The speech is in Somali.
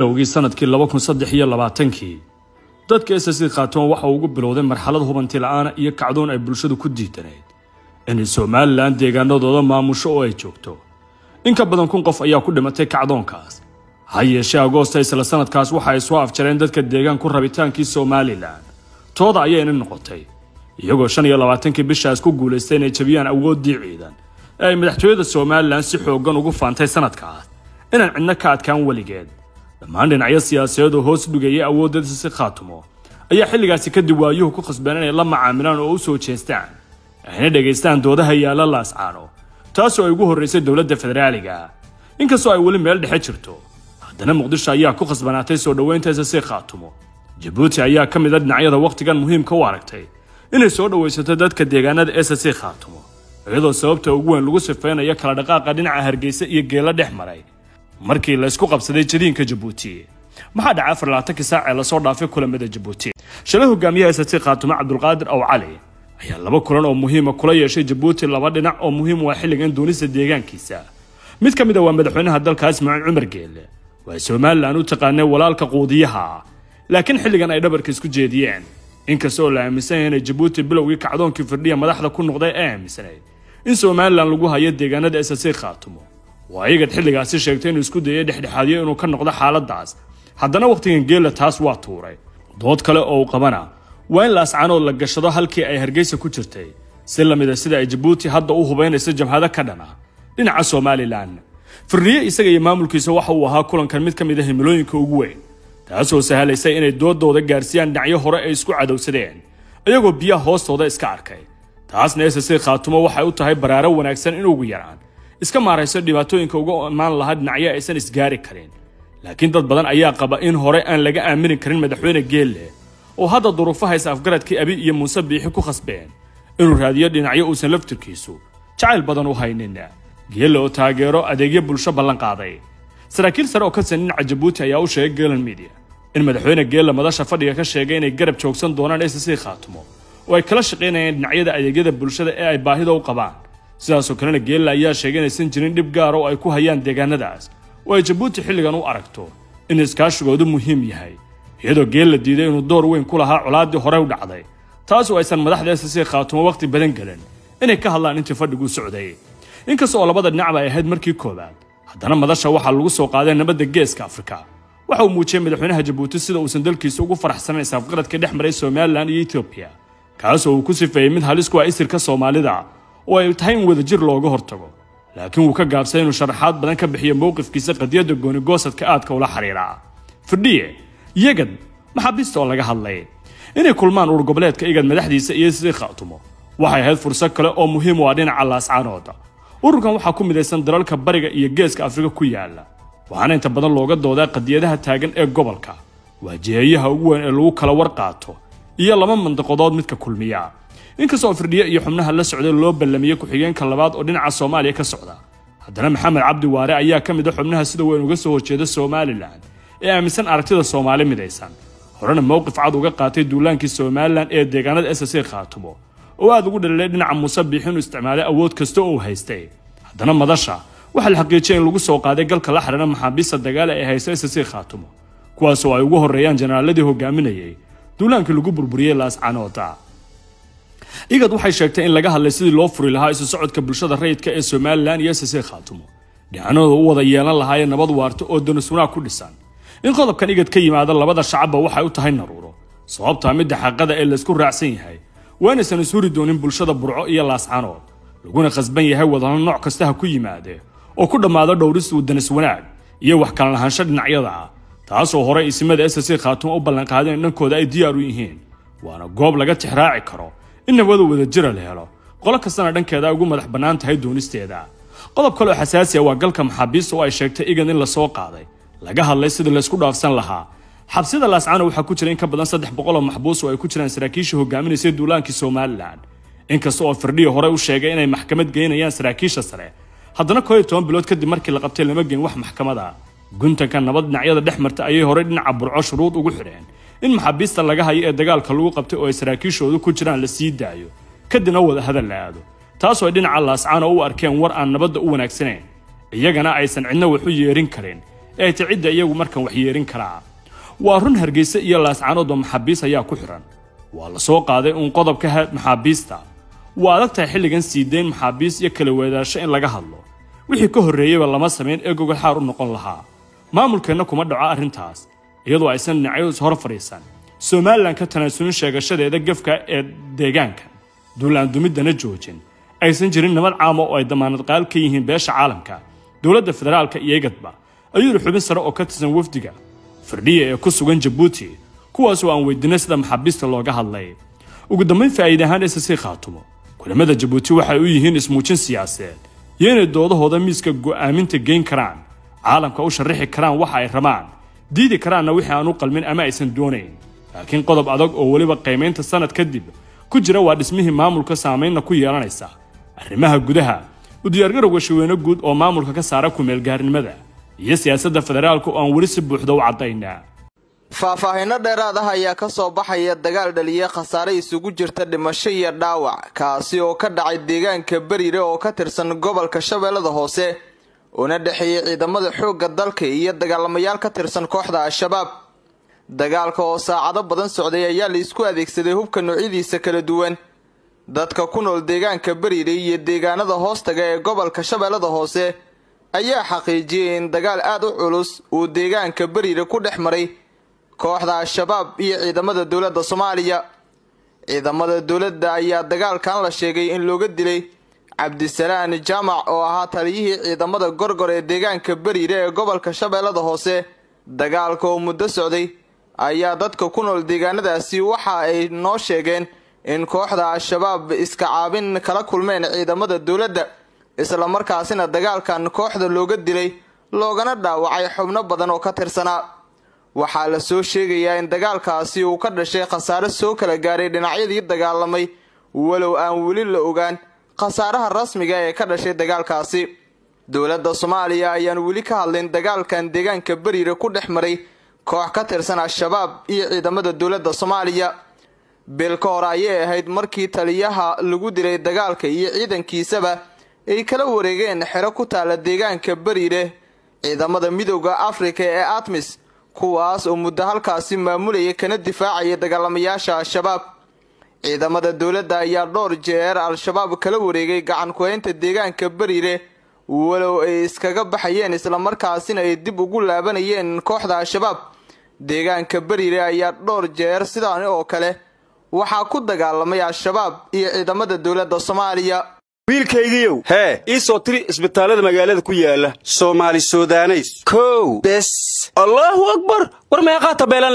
bilowgii sannadkii laba kun saddex iyo labaatankii dadka ssc khaatimo waxa uu ugu bilowday marxalad hubanti la'aana iyo kacdoon ay bulshadu ku diidanayd. Inay somalilan deegaanadooda maamusho oo ay joogto. In ka badan kun qof ayaa ku dhimatay kacdoonkaas. Ha yeeshee agoosta isla sanadkaas waxa ay soo afjareen dadka deegaanku rabitaankii somalilan tooda ayayna noqotay iyagoo shan iyo labaatankii bishaas ku guulaystay inay jabiyaan awooddii ciidan. Ee ay madaxtooyada somalilan si xooggan ugu faantay sanadkaas. Inaan cidno ka adkaan weligeed dhammaan dhinacyo siyaasadeed oo hoos dhigayay awooddiisa si khaatumo ayaa xilligaasi kadib waayuhu ku khasbeen inay la macaamilaan oo u soo jeestaan. Ayna dhegaystaan doodaha yaalla laascaano taasoo ay ugu horraysay dowladda federaaliga inkastoo ay weli meel dhexe jirto haddana muqdisho ayaa ku khasbanaatay soo dhoweynta ssc khaatumo jabuuti ayaa ka mid a dhinacyada wakhtigan muhiimka u aragtay inay soo dhowaysato dadka deegaanada ssc khaatumo iyadoo sababta ugu weyn lagu sifaynayo kala dhaqaaqa dhinaca hargeysa iyo geella dhex maray markii la isku qabsaday jadiinka jabuuti maxaa dhacay afar labaatankii saac ee la soo dhaafay kulamada jabuuti shalay hogaamiyaha ssc khaatumo cabdulqaadir aw cali ayaa laba kulan oo muhiima kula yeeshay jabuuti laba dhinac oo muhiim u ah xilligan doonista deegaankiisa. Mid ka mid a waa madaxweynaha dalka ismaaciil cumar geelle waa somalilan u taqaanay walaalka quudiyaha laakiin xilligan ay dhabarka isku jeediyeen. Inkasta oo la aaminsan inay jabuuti bilowgii kacdoonkii firdhiya madaxda ku noqday ee aaminsanayd in somalilan lagu hayo deegaanada ssc khaatumo waa ayagad xilligaasi sheegtay inuu isku dayay dhexdhexaadiyo inuu ka noqdo xaaladaas haddana wakhtigan geella taas waa tuuray. Dood kale oo uu qabana waa in laascaanood la gashado halkii ay hargeysa ku jirtay. Si la mida sida ay jabuuti hadda u hubaynayso jabhado ka dhana. Dhinaca somalilan firniye isaga iyo maamulkiisa waxa uu ahaa kulankan mid ka mid a himilooyinka ugu weyn. Taasoo sahalaysay inay doodooda gaarsiiyaan dhinacyo hore ay isku cadowsadeen iyagoo biyaha hoostooda iska arkay. Taasna ssc khaatumo waxay u tahay baraaro wanaagsan in ugu yaraan iska maarayso dhibaatooyinka uga imaan lahaa dhinacyo aysan isgaari karin. Laakiin dad badan ayaa qaba in hore aan laga aamini karin madaxweyne geelle oo hadda duruufaha is afgaradkii abi iyo muuse biixi ku khasbeen. Inuu raadiyo dhinacyo uusan laftirkiisu jacayl badan u haynin. Geelle oo taageero adeegyo bulsho ballan qaaday. Saraakiil sare oo ka tirsan dhinaca jabuuti ayaa u sheegay geelan media in madaxweyne geelle madasha fadhiga ka sheegay inay garab joogsan doonaan ssc khaatumo oo ay kala shaqaynayeen dhinacyada adeegyada bulshada ee ay baahida u qabaan sidaasoo kalena geelle ayaa sheegay inaysan jirin dhib gaar oo ay ku hayaan deegaanadaas. Oo ay jabuuti xilligan u aragto in iskaashigoodu muhiim yahay iyadoo geella diiday inuu door weyn ku lahaa colaaddii hore u dhacday. Taas oo aysan madaxda ssc khaatumo wakhti badan gelin inay ka hadlaan intii fadhigu socday. Inkasta oo labada dhinacba ay ahayd markii koowaad haddana madasha waxaa lagu soo qaaday nabadda geeska afrika. Waxa uu muujiyey madaxweynaha jabuuti sida uusan dalkiisa ugu faraxsanayn isafgaradka dhex maray somalilan iyo etoobiya kaasoo uu ku sifeeyey mid halis ku ah isirka soomaalida oo ay tahay in wadajir looga hortago. Laakiin wuu ka gaabsay inuu sharaxaad badan ka bixiyo mowqifkiisa qadiyadda goonigoosadka aadka ula xidhiidha firdhiye yagad maxaabiista oo laga hadlay. Inay kulmaan urur goboleedka igad madaxdiisa iyo si khaatumo. Waxay ahayd fursad kale oo muhiim u ah dhinaca laascaanooda ururkan waxaa ku midaysan dalalka bariga iyo geeska afrika ku yaalla waxaana inta badan looga doodaa qadiyadaha taagan ee gobolka. Waa jiheeyaha ugu weyn ee lagu kala war qaato iyo laba mandaqadood midka kulmiya inkastoo firdhiye iyo xubnaha la socday loo ballamiyey ku-xigeenka labaad oo dhinaca soomaaliya ka socda. Haddana maxamed cabdi waare ayaa ka mid a xubnaha sida weyn uga soo horjeeda somalilan ee aaminsan aragtida soomaali midaysan. Horena mowqif cad uga qaatay duulaankii somalilan ee deegaanada ssc khaatumo oo aad ugu dhalilay dhinaca muuse biix inuu isticmaalay awood kasta oo uu haystay. Haddana madasha waxaa la xaqiijiyay in lagu soo qaaday galka la xidhiira maxaabiista dagaala ee haysta ssc khaatumo kuwaasoo ay ugu horreeyaan jenaraaladii hogaaminayay duulaankii lagu burburiyey laascanoota igad waxay sheegtay in laga hadlay sidii loo furi lahaa isu socodka bulshada rayidka ee somalilan iyo ssc khaatumo. Dhicanadooda u wada yeelan lahaayeen nabad waarta oo danuswanaag ku dhisan in qodobkan igad ka yimaada labada shacabba waxay u tahay naruuro sababtaa midda xaqada ee laysku raacsan yahay. Waa inaysan ishuri doonin bulshada burco iyo laascanood laguna khasban yahay wadano nooc kasta ha ku yimaadee oo ku dhammaado dhowris wadanis wanaag iyo wax kala lahaansho dhinacyada ah taasoo horey isimada ssc khaatumo u ballanqaadeen dhankooda ay diyaar u yihiin. Waana goob laga tixraaci karo in nabada wadajira la helo. Qolo kastana dhankeeda ugu madax bannaan tahay doonisteeda qodob kale oo xasaasi ah waa galka maxaabiista oo ay sheegtay igad in la soo qaaday. Laga hadlay sidii laysku dhaafsan lahaa. Xabsida laascaano waxaa ku jira in ka badan saddex boqol oo maxbuus oo ay ku jiraan saraakiisha hogaaminaysay duulaankii somalilan. Inkasta oo firdhiya hore u sheegay inay maxkamad geynayaan saraakiisha sare. Haddana koo iyo toban bilood kadib markii la qabtay lama geen wax maxkamada. Guntanka nabad dhinacyada dhex marta ayay horey dhinaca burco shuruud ugu xidheen in maxaabiista laga hayo ee dagaalka lagu qabtay oo ay saraakiishoodu ku jiraan la sii daayo. Kadibna wada hadal la aado. Taasoo ay dhinaca laascaano u arkeen war aan nabadda u wanaagsanayn. Iyagana aysan cidna wax u yeerin karin ee ta cidda iyagu markan waxyeerin karaa. Waa run hargeysa iyo laascaanoodba maxaabiis ayaa ku xidhan waa la soo qaaday uun qodobka maxaabiista waa adag tahay xilligan sii dayn maxaabiis iyo kala weedaasho in laga hadlo. Wixii ka horreeyeyba lama samayn ee gogol xaar u noqon lahaa. Maamulkeenna kuma dhaco arrintaas iyadoo aysan dhinacyo is hor fadhiisan somalilan ka tanaasulin sheegashadeeda gefka ee deegaanka. Duulaandumiddana joojin. Aysan jirin nabad caama oo ay damaanad qaal ka yihiin beesha caalamka. Dowladda federaalka iyo egadba ayuu xubin sare oo ka tirsan wafdiga firdhiya ee ku sugan jabuuti kuwaas oo aan weydiinay sida maxaabiista looga hadlay. Ugu dambayn faa'iide ahaan ssc khaatumo kulamada jabuuti waxay u yihiin ismuujin siyaasadeed iyo inay doodahooda miiska go'aaminta geyn karaan caalamka u sharrixi karaan waxa ay rabaan diidi karaanna wixii aan u qalmin ama aysan doonayn. Laakiin qodob adag oo weliba qiimaynta sanad kadib ku jira waa dhismihii maamulka saamaynna ku yeelanaysa. Arrimaha gudaha u diyaargarowga shaweyne guud oo maamulka ka saara kumeelgaarnimada iyo siyaasadda federaalka oo aan weli si buuxda u caddaynaa. Faahfaahinno dheeraad ah ayaa ka soo baxaya dagaal dhaliye khasaare isugu jirta dhimasho iyo dhaawac kaasi oo ka dhacay deegaanka beriire oo ka tirsan gobolka shabeellada hoose una dhexeeyay ciidamada xoogga dalka iyo dagaalamayaal ka tirsan kooxda al-shabaab. Dagaalka oo saacado badan socday ayaa la isku adeegsaday hubka noocyadiisa kala duwan. Dadka ku nool deegaanka beriire iyo deegaanada hoostaga ee gobolka shabeellada hoose ayaa xaqiijiyay in dagaal aad u culus uu deegaanka beriire ku dhex maray kooxda al-shabaab iyo ciidamada dowladda soomaaliya. Ciidamada dowladda ayaa dagaalkan la sheegay in looga dilay cabdisalaan jaamac oo ahaa taliyihii ciidamada gorgor ee deegaanka beriire ee gobolka shabeellada hoose dagaalka oo muddo socday ayaa dadka ku nool deegaanadaasi waxa ay noo sheegeen in kooxda al-shabaab iska caabin kala kulmeen ciidamada dowladda islamarkaasina dagaalkan kooxda looga dilay loogana dhaawacay xubno badan oo ka tirsanaa. Waxaa la soo sheegayaa in dagaalkaasi uu ka dhashay khasaare soo kala gaaray dhinacyadii dagaalamay walow aan weli la ogaan khasaaraha rasmiga ee ka dhashay dagaalkaasi. Dowladda soomaaliya ayaan weli ka hadlin dagaalkan deegaanka beriire ku dhex maray koox ka tirsan al-shabaab iyo ciidamada dowladda soomaaliya. Bil ka hor ayay ahayd markii taliyaha lagu dilay dagaalka iyo ciidankiisaba ay kala wareegeen xero ku taala deegaanka beriire ciidamada midooda afrika ee atmis kuwaas oo muddo halkaasi maamulaya kana difaacaya dagaalamayaasha al-shabaab ciidamada dowladda ayaa dhowr jeer al-shabaab kala wareegay gacan ku-haynta deegaanka beriire walow ay iskaga baxayeen islamarkaasina ay dib ugu laabanayeen kooxda al-shabaab. Deegaanka beriire ayaa dhowr jeer sidaan oo kale waxaa ku dagaalamay al-shabaab iyo ciidamada dowladda soomaaliya. Wiilkaygiiow hee ii soo tiri isbitaallada magaalada ku yaalla soomaali sudaneys. Kow bes. Allaahu akbar! War meeqaa tabeelan